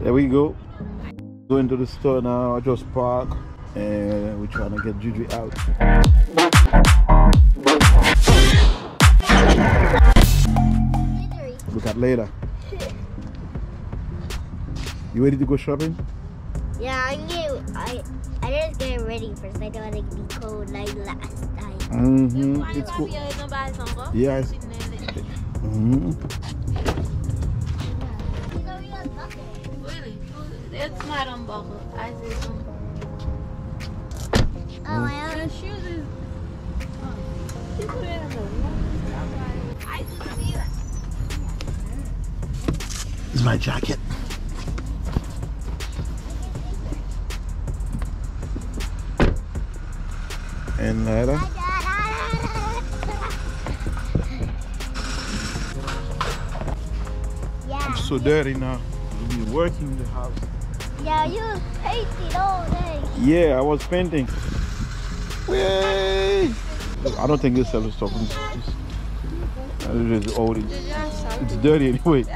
There we go. Going to the store now. I just park and we're trying to get Juju out. Look at later. You ready to go shopping? Yeah, I'm knew. I I just get ready first. I don't want to be cold like last time. Mm-hmm. It's cool. Yes. Mm-hmm. It's not unbuckled. I see some. Oh, I The shoes is. You put it in the I just see that. This is my jacket. And later. Yeah. I'm so dirty now. You'll be working in the house. Yeah, you painted all day. Yeah, I was painting. Yay! I don't think this ever stops. It's, it's, it is old. It's, it's dirty anyway.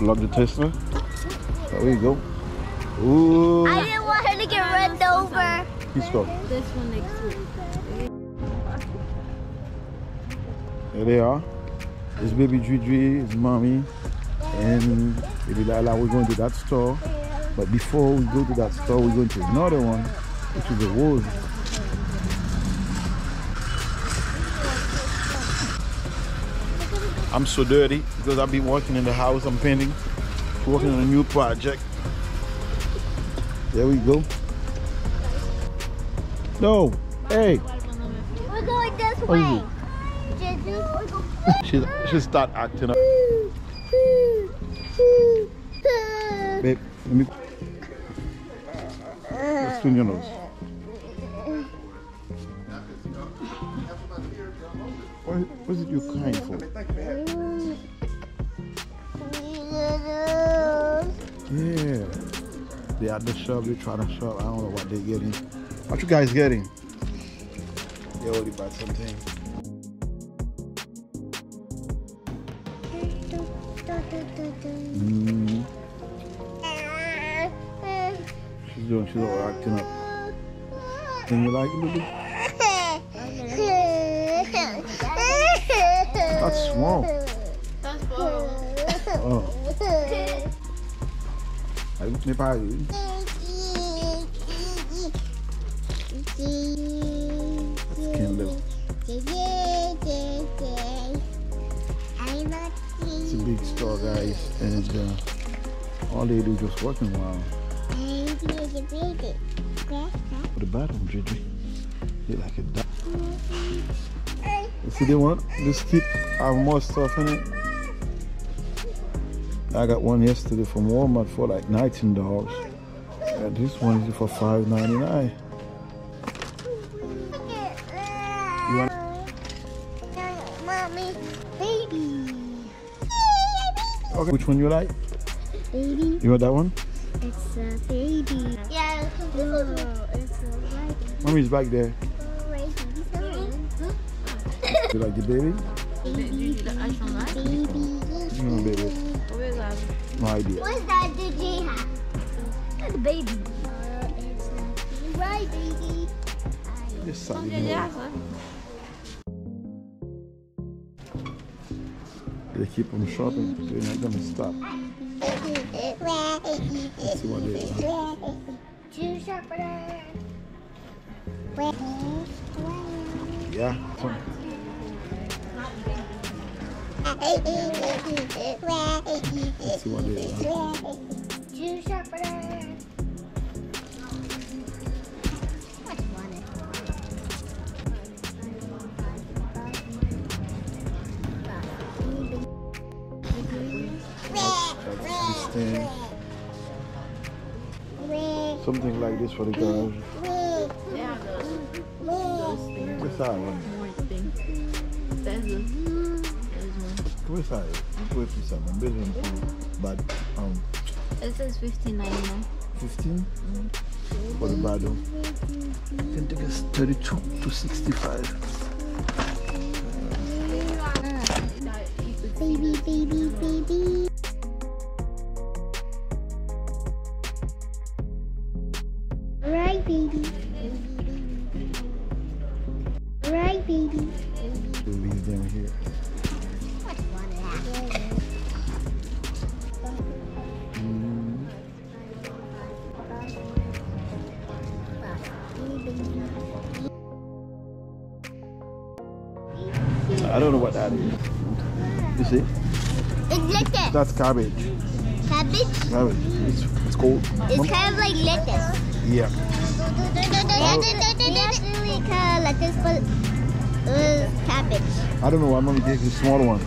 Lock the Tesla. There we go. Ooh. I didn't want her to get run over. He stopped. This one next to it. There they are. It's baby Juju, it's mommy, and baby Lala. We're going to that store. But before we go to that store, we're going to another one, which is the Wood. I'm so dirty because I've been working in the house. I'm painting, working on a new project. There we go. No, hey, We're going this way. Juju, we're she she start acting up. Babe, let me. Let's clean your nose. What, what is it you're crying for? Yeah. They at the shop, they trying to shop. I don't know what they're getting. What you guys getting? They already bought something. Mm, she's doing, she's all acting up. And you like it, baby? That's small. That's for. Oh, I look me by you. It's a big store, guys, and uh, all they do is just working while for the bathroom, Gigi. They like a duck. You see the one? This kit have more stuff in it. I got one yesterday from Walmart for like nineteen dollars. And this one is for five ninety nine. You want- Mommy, baby, Okay. Which one you like? baby, You want that one? It's a baby. Yeah, no, it's a baby. Mommy's back there. You like the baby? Juju, the ice on that. You know, baby. Where's that? No idea. What's that did you have? That's a baby. it's not right, baby. Just suck it Yeah, in. yeah, son. They keep them shopping. They're not gonna stop. Let's see what they are. Two sharpener. Yeah. Let's see what they are. Two sharpener. What's one? That's this thing. Something like this for the garage. Yeah, those. Those things. Where's that one? There's one. Where's that? Wait for some. I'm building but um It says fifteen ninety nine. 15 for the battle. I think it's 32 to 65. Right, baby. Right, baby. Leave them here. I don't know what that is. You see? It's lettuce. That's cabbage. Cabbage? Cabbage. It's, it's cold. It's kind of like lettuce. Yeah. Cabbage. I don't know why mommy gave you the smaller one.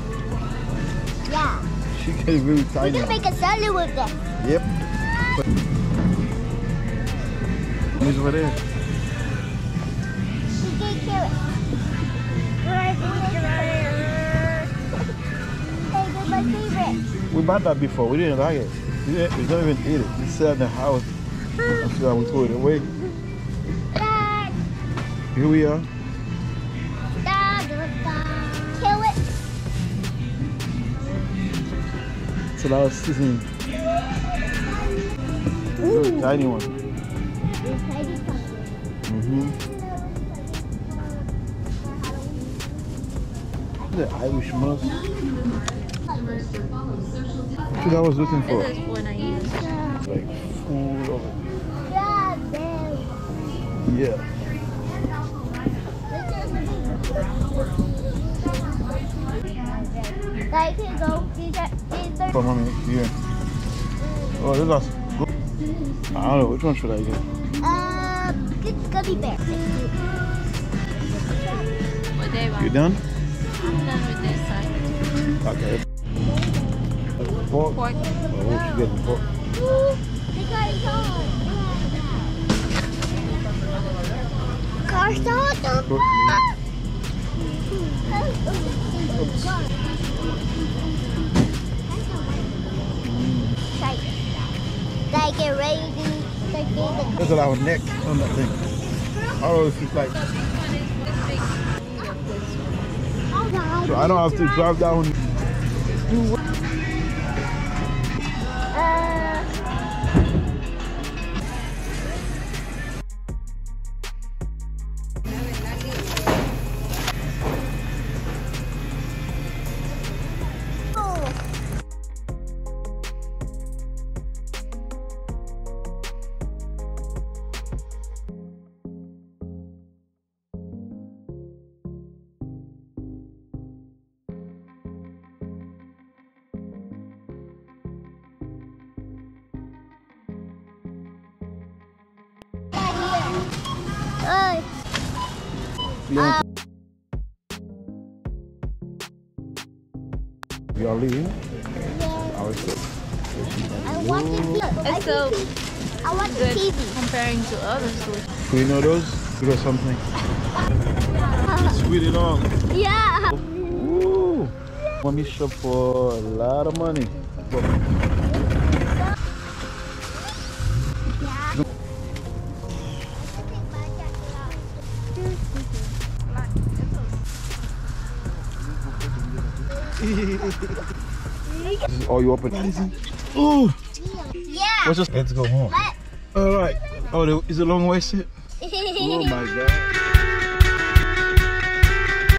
Yeah. She gave really We tiny can one. make a salad with them. Yep. We can carrot. Hey, my favorite. We bought that before. We didn't like it. We, didn't, we don't even eat it. It's sat in the house. That's why we threw it away. Dad, Here we are. dad. Kill it. It's a lot of seasoning. Really tiny one. It's tiny pumpkin. Mm-hmm. The Irish. That's what I was looking for. This is when I use. Like full of it. Yeah, there. Yeah. Like, here go. These are, these are For mommy. Yeah. Oh, this is good. I don't know. Which one should I get? Uh, good gummy bear. What they You done? I'm done with this side. Okay. Pork. Pork. Oh, she getting pork. Ooh, they got it the Pork. Like start There's a lot of neck on that thing. Don't it's like. So I don't have to drive down. Uh, Yeah. Y'all leaving? yeah. I was. I want the TV. It's so I want the good TV. comparing to other sushi. Do you know those? You got something? It's really long. Yeah. Ooh. Mommy shop for a lot of money. This is all you open. Ooh. Yeah. What's this? Let's go home. All right. Oh, is it a long waisted? Oh my God.